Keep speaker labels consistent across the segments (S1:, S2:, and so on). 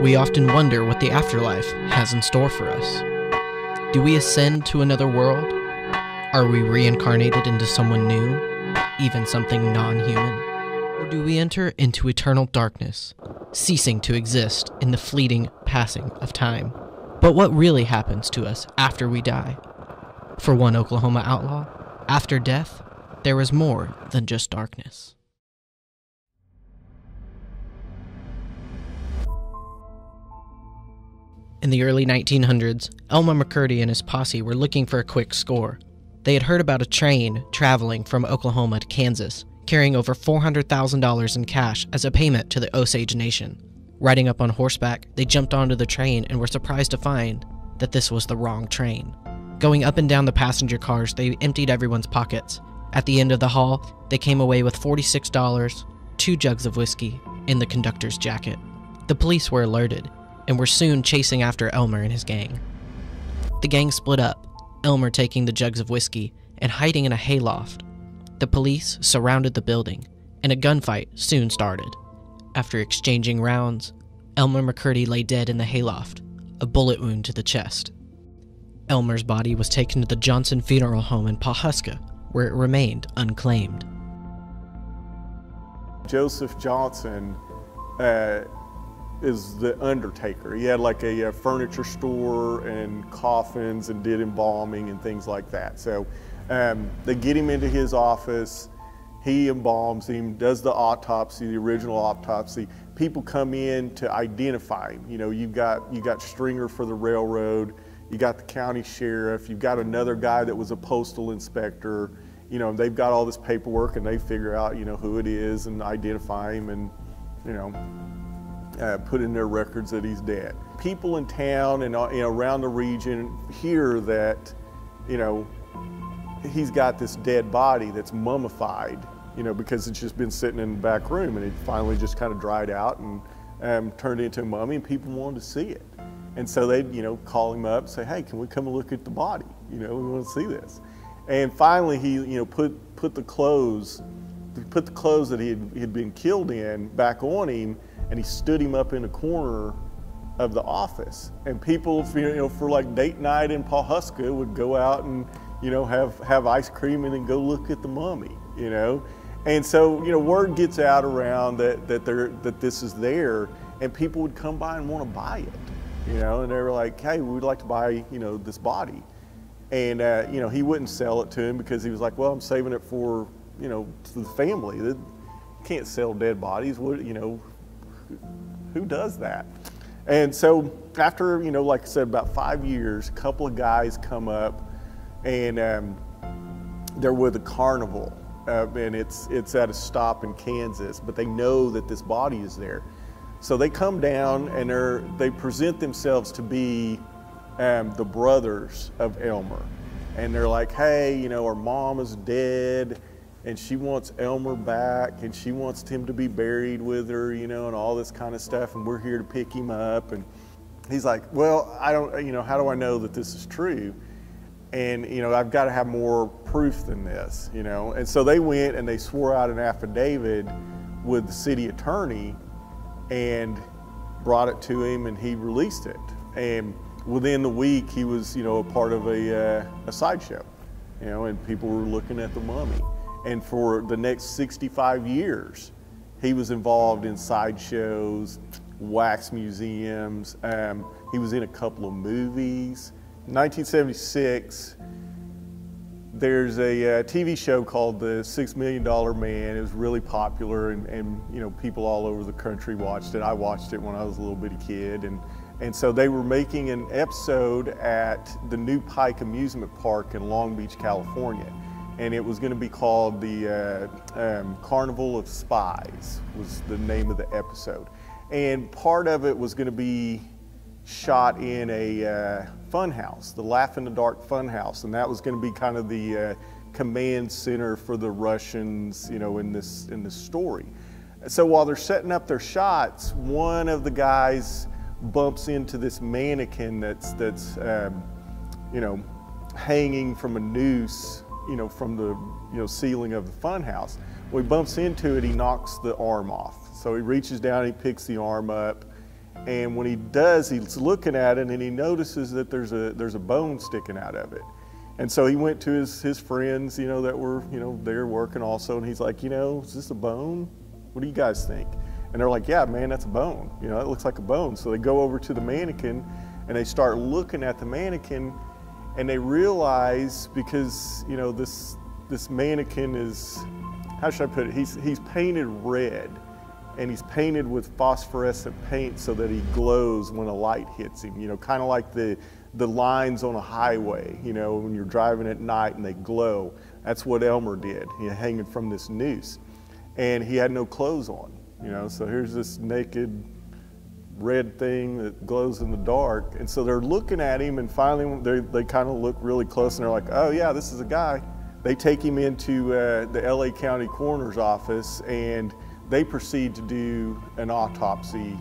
S1: We often wonder what the afterlife has in store for us. Do we ascend to another world? Are we reincarnated into someone new, even something non human? Or do we enter into eternal darkness, ceasing to exist in the fleeting passing of time? But what really happens to us after we die? For one Oklahoma outlaw, after death, there is more than just darkness. In the early 1900s, Elmer McCurdy and his posse were looking for a quick score. They had heard about a train traveling from Oklahoma to Kansas, carrying over $400,000 in cash as a payment to the Osage Nation. Riding up on horseback, they jumped onto the train and were surprised to find that this was the wrong train. Going up and down the passenger cars, they emptied everyone's pockets. At the end of the haul, they came away with $46, two jugs of whiskey, and the conductor's jacket. The police were alerted and were soon chasing after Elmer and his gang. The gang split up, Elmer taking the jugs of whiskey and hiding in a hayloft. The police surrounded the building, and a gunfight soon started. After exchanging rounds, Elmer McCurdy lay dead in the hayloft, a bullet wound to the chest. Elmer's body was taken to the Johnson Funeral Home in Pawhuska, where it remained unclaimed.
S2: Joseph Johnson uh, is the undertaker. He had like a, a, furniture store and coffins and did embalming and things like that. So um, they get him into his office. He embalms him, does the autopsy, the original autopsy. People come in to identify him. You know, you've got you got Stringer for the railroad, you got the county sheriff, you've got another guy that was a postal inspector. You know, they've got all this paperwork and they figure out you know who it is and identify him and you know uh, put in their records that he's dead. People in town and uh, around the region hear that, you know, he's got this dead body that's mummified, you know, because it's just been sitting in the back room and it finally just kind of dried out and um, turned into a mummy and people wanted to see it. And so they'd, you know, call him up and say, hey, can we come and look at the body? You know, we want to see this. And finally he, you know, put, put the clothes, put the clothes that he had, he had been killed in back on him and he stood him up in a corner of the office. And people, you know, for like date night in Pawhuska would go out and, you know, have, have ice cream and then go look at the mummy, you know. And so, you know, word gets out around that, that, there, that this is there and people would come by and want to buy it, you know, and they were like, hey, we'd like to buy, you know, this body. And, uh, you know, he wouldn't sell it to him because he was like, well, I'm saving it for, you know, the family. They can't sell dead bodies. What, you know, who does that? And so after, you know, like I said, about five years, a couple of guys come up and um, they're with a carnival. Uh, and it's, it's at a stop in Kansas, but they know that this body is there. So they come down and they're, they present themselves to be um, the brothers of Elmer. And they're like, hey, you know, our mom is dead and she wants Elmer back and she wants him to be buried with her, you know, and all this kind of stuff. And we're here to pick him up. And he's like, Well, I don't, you know, how do I know that this is true? And, you know, I've got to have more proof than this, you know. And so they went and they swore out an affidavit with the city attorney and brought it to him and he released it. And within the week, he was, you know, a part of a, uh, a sideshow, you know, and people were looking at the mummy. And for the next 65 years, he was involved in sideshows, wax museums. Um, he was in a couple of movies. 1976, there's a uh, TV show called The Six Million Dollar Man. It was really popular, and, and, you know people all over the country watched it. I watched it when I was a little bitty kid, and and so they were making an episode at the Nu-Pike Amusement Park in Long Beach, California and it was going to be called the uh, um, Carnival of Spies was the name of the episode. And part of it was going to be shot in a uh, fun house, the Laugh in the Dark funhouse, and that was going to be kind of the uh, command center for the Russians, you know, in this in this story. So while they're setting up their shots, one of the guys bumps into this mannequin that's that's um, you know hanging from a noose you know, from the you know ceiling of the fun house. When he bumps into it, he knocks the arm off. So he reaches down, he picks the arm up, And when he does, he's looking at it and he notices that there's a there's a bone sticking out of it. And so he went to his, his friends, you know, that were, you know, there working also, and he's like, you know, is this a bone? What do you guys think? And they're like, yeah, man, that's a bone. You know, it looks like a bone. So they go over to the mannequin and they start looking at the mannequin and they realize because, you know, this this mannequin is how should I put it? He's he's painted red and he's painted with phosphorescent paint so that he glows when a light hits him, you know, kind of like the the lines on a highway, you know, when you're driving at night and they glow. That's what Elmer did, know, hanging from this noose. And he had no clothes on, you know, so here's this naked red thing that glows in the dark. And so they're looking at him, and finally they, they kind of look really close and they're like, oh, yeah, this is a guy. They take him into uh, the LA County Coroner's office and they proceed to do an autopsy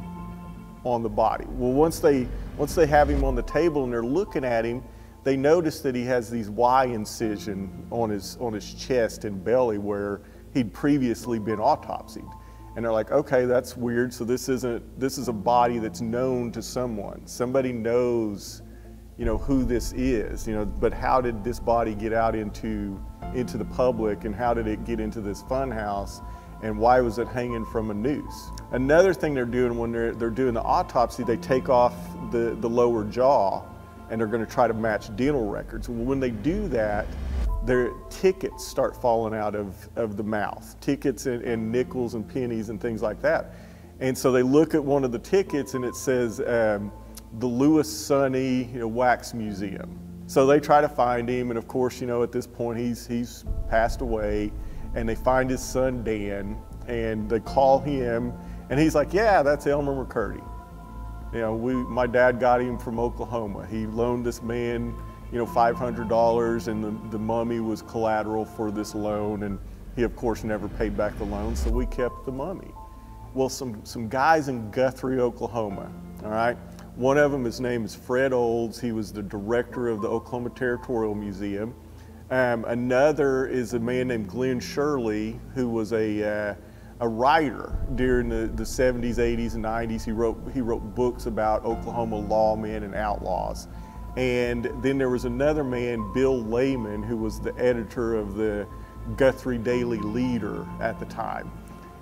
S2: on the body. Well, once they, once they have him on the table and they're looking at him, they notice that he has these Y incision on his, on his chest and belly where he'd previously been autopsied. And they're like, okay, that's weird. So this isn't, this is a body that's known to someone. Somebody knows, you know, who this is, you know, but how did this body get out into, into the public and how did it get into this fun house? and why was it hanging from a noose? Another thing they're doing when they're, they're doing the autopsy, they take off the, the lower jaw and they're going to try to match dental records. Well, when they do that, their tickets start falling out of, of the mouth, tickets and, and nickels and pennies and things like that. And so they look at one of the tickets and it says um, the Louis Sonney you know, Wax Museum. So they try to find him, and of course, you know, at this point he's he's passed away and they find his son Dan and they call him and he's like, yeah, that's Elmer McCurdy. You know, we, my dad got him from Oklahoma. He loaned this man, you know, $500 and the, the mummy was collateral for this loan and he of course never paid back the loan, so we kept the mummy. Well, some, some guys in Guthrie, Oklahoma, all right? One of them, his name is Fred Olds. He was the director of the Oklahoma Territorial Museum. Um, another is a man named Glenn Shirley, who was a, uh, a writer during the, the 70s, 80s, and 90s. He wrote, he wrote books about Oklahoma lawmen and outlaws. And then there was another man, Bill Lehman, who was the editor of the Guthrie Daily Leader at the time.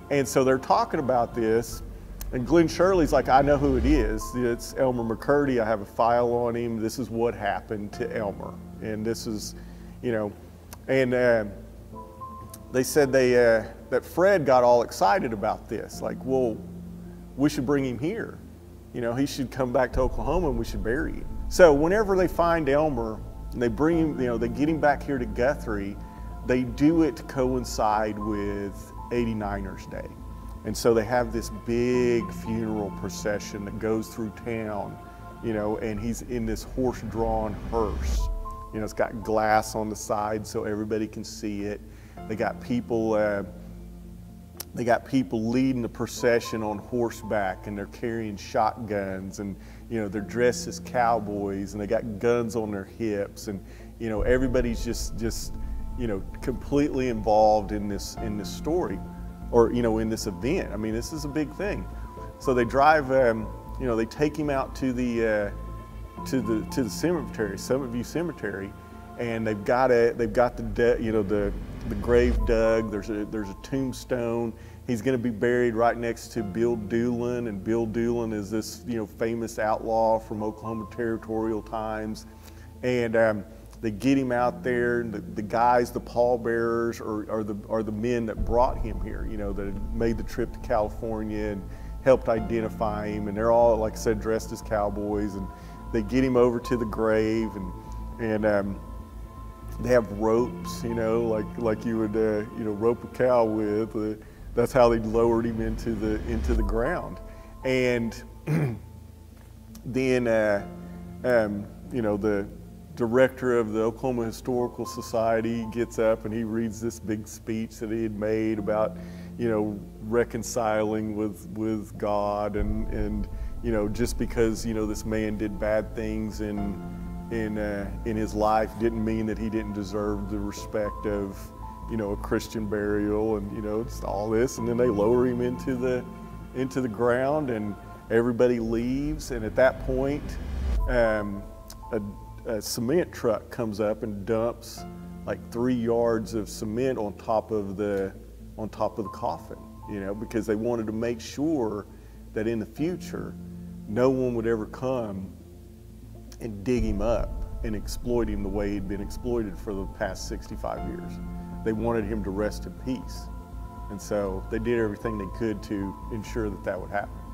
S2: And so they're talking about this, and Glenn Shirley's like, I know who it is. It's Elmer McCurdy. I have a file on him. This is what happened to Elmer. And this is you know, and uh, they said they uh, that Fred got all excited about this, like, well, we should bring him here. You know, he should come back to Oklahoma and we should bury him. So whenever they find Elmer and they bring him, you know, they get him back here to Guthrie, they do it to coincide with 89ers Day. And so they have this big funeral procession that goes through town, you know, and he's in this horse drawn hearse. You know, it's got glass on the side so everybody can see it. They got people. Uh, they got people leading the procession on horseback, and they're carrying shotguns, and you know they're dressed as cowboys, and they got guns on their hips, and you know everybody's just just you know completely involved in this in this story, or you know in this event. I mean, this is a big thing. So they drive. Um, you know, they take him out to the uh, to the to the cemetery, Summit View Cemetery, and they've got it. They've got the you know the the grave dug. There's a there's a tombstone. He's going to be buried right next to Bill Doolin, and Bill Doolin is this you know famous outlaw from Oklahoma territorial times, and. Um, they get him out there, and the, the guys, the pallbearers, are, are, the, are the men that brought him here, you know, that made the trip to California and helped identify him. And they're all, like I said, dressed as cowboys. And they get him over to the grave and and um, they have ropes, you know, like like you would uh, you know rope a cow with. Uh, that's how they lowered him into the into the ground, and then uh, um, you know the director of the Oklahoma Historical Society gets up and he reads this big speech that he had made about you know reconciling with with God and and you know, just because you know this man did bad things in in uh, in his life didn't mean that he didn't deserve the respect of you know a Christian burial and you know it's all this, and then they lower him into the into the ground and Everybody leaves, and at that point, um, a, a cement truck comes up and dumps like three yards of cement on top of the on top of the coffin. You know, because they wanted to make sure that in the future, no one would ever come and dig him up and exploit him the way he'd been exploited for the past 65 years. They wanted him to rest in peace. And so they did everything they could to ensure that that would happen.